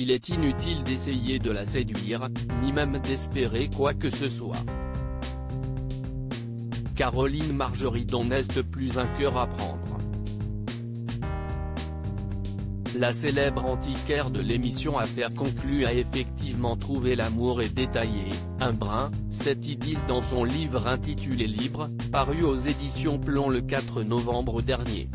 il est inutile d'essayer de la séduire, ni même d'espérer quoi que ce soit. Caroline Marjorie n'est plus un cœur à prendre. La célèbre antiquaire de l'émission Affaire conclue a effectivement trouvé l'amour et détaillé, un brin, cette idylle dans son livre intitulé Libre, paru aux éditions Plomb le 4 novembre dernier.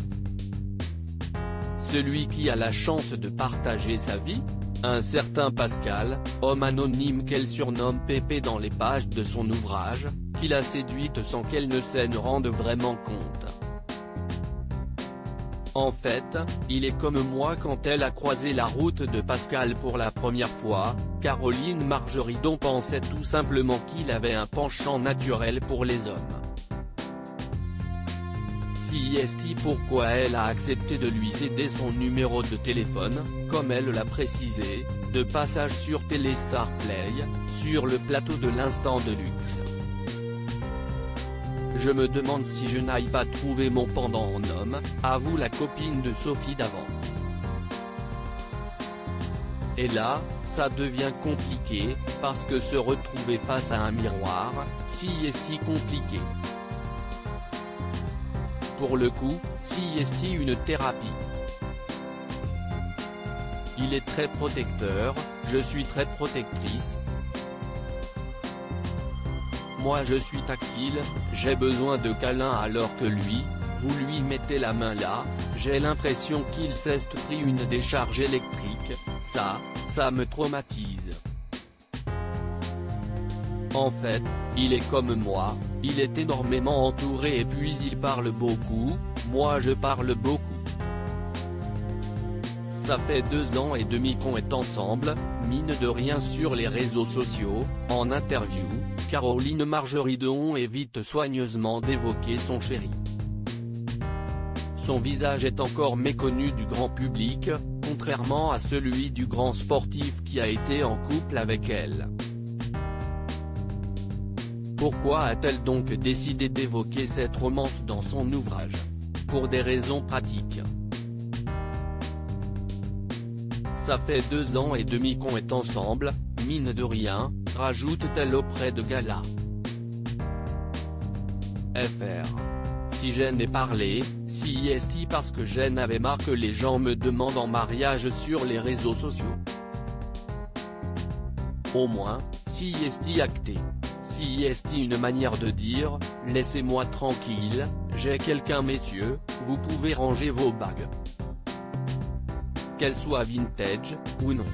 Celui qui a la chance de partager sa vie Un certain Pascal, homme anonyme qu'elle surnomme Pépé dans les pages de son ouvrage, qui l'a séduite sans qu'elle ne s'en rende vraiment compte. En fait, il est comme moi quand elle a croisé la route de Pascal pour la première fois, Caroline Margeridon pensait tout simplement qu'il avait un penchant naturel pour les hommes. Si est pourquoi elle a accepté de lui céder son numéro de téléphone, comme elle l'a précisé, de passage sur Téléstar Play, sur le plateau de l'instant de luxe. Je me demande si je n'aille pas trouver mon pendant en homme, avoue la copine de Sophie d'avant. Et là, ça devient compliqué, parce que se retrouver face à un miroir, si est si compliqué? Pour le coup, si est une thérapie. Il est très protecteur, je suis très protectrice, moi je suis tactile, j'ai besoin de câlins alors que lui, vous lui mettez la main là, j'ai l'impression qu'il s'est pris une décharge électrique, ça, ça me traumatise. En fait, il est comme moi, il est énormément entouré et puis il parle beaucoup, moi je parle beaucoup. Ça fait deux ans et demi qu'on est ensemble, mine de rien sur les réseaux sociaux, en interview, Caroline Margeridon évite soigneusement d'évoquer son chéri. Son visage est encore méconnu du grand public, contrairement à celui du grand sportif qui a été en couple avec elle. Pourquoi a-t-elle donc décidé d'évoquer cette romance dans son ouvrage? Pour des raisons pratiques. Ça fait deux ans et demi qu'on est ensemble, mine de rien, rajoute-t-elle auprès de Gala. FR. Si Jen est parlé, si est parce que Jen avait marre que les gens me demandent en mariage sur les réseaux sociaux? Au moins, si est acté. Est une manière de dire, laissez-moi tranquille, j'ai quelqu'un messieurs, vous pouvez ranger vos bagues. Qu'elles soient vintage, ou non.